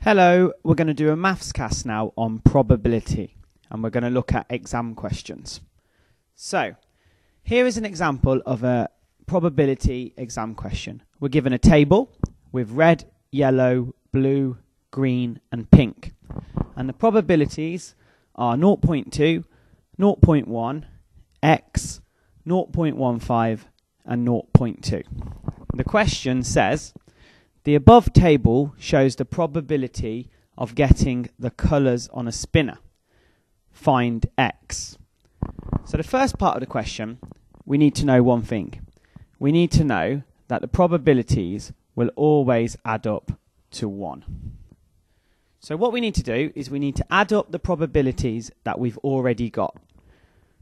Hello, we're going to do a maths cast now on probability and we're going to look at exam questions. So, here is an example of a probability exam question. We're given a table with red, yellow, blue, green, and pink. And the probabilities are 0.2, 0.1, x, 0.15, and 0.2. The question says the above table shows the probability of getting the colours on a spinner. Find x. So, the first part of the question, we need to know one thing. We need to know that the probabilities will always add up to 1. So, what we need to do is we need to add up the probabilities that we've already got.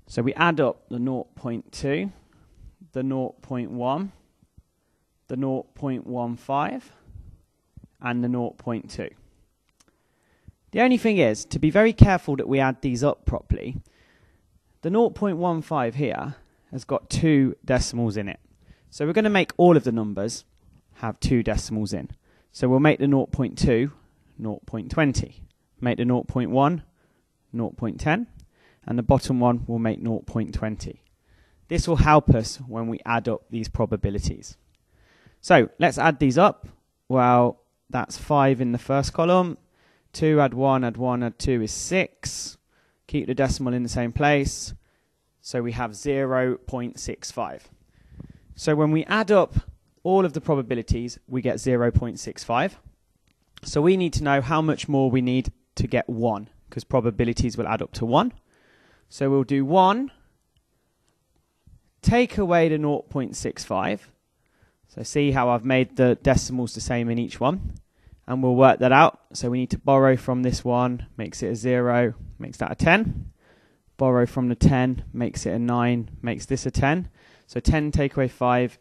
So, we add up the 0.2, the 0.1, the 0.15, and the 0.2. The only thing is to be very careful that we add these up properly. The 0.15 here has got two decimals in it. So we're going to make all of the numbers have two decimals in. So we'll make the 0.2 0.20, make the 0.1 0.10, and the bottom one will make 0.20. This will help us when we add up these probabilities. So let's add these up. Well, that's 5 in the first column. 2 add 1, add 1, add 2 is 6. Keep the decimal in the same place. So we have 0.65. So when we add up all of the probabilities, we get 0.65. So we need to know how much more we need to get 1, because probabilities will add up to 1. So we'll do 1, take away the 0.65, so see how I've made the decimals the same in each one. And we'll work that out. So we need to borrow from this one, makes it a 0, makes that a 10. Borrow from the 10, makes it a 9, makes this a 10. So 10 take away 5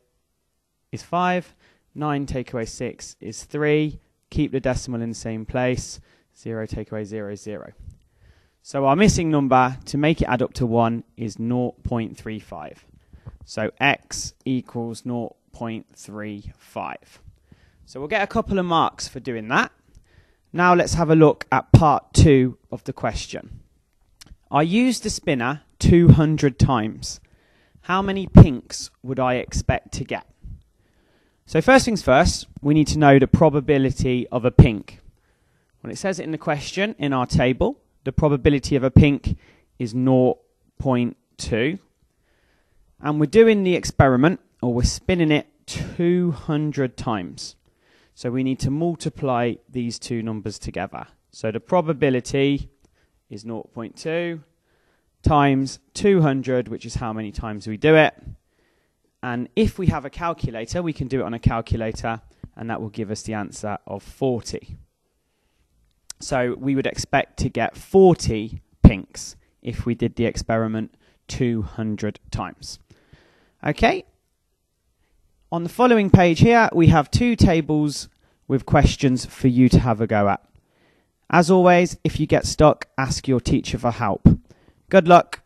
is 5. 9 take away 6 is 3. Keep the decimal in the same place. 0 take away 0 is 0. So our missing number to make it add up to 1 is 0.35. So x equals 0. 0.35. So we'll get a couple of marks for doing that. Now let's have a look at part two of the question. I used the spinner 200 times. How many pinks would I expect to get? So first things first, we need to know the probability of a pink. When it says it in the question in our table, the probability of a pink is 0.2. And we're doing the experiment or we're spinning it 200 times. So we need to multiply these two numbers together. So the probability is 0.2 times 200, which is how many times we do it. And if we have a calculator, we can do it on a calculator, and that will give us the answer of 40. So we would expect to get 40 pinks if we did the experiment 200 times. Okay, on the following page here, we have two tables with questions for you to have a go at. As always, if you get stuck, ask your teacher for help. Good luck.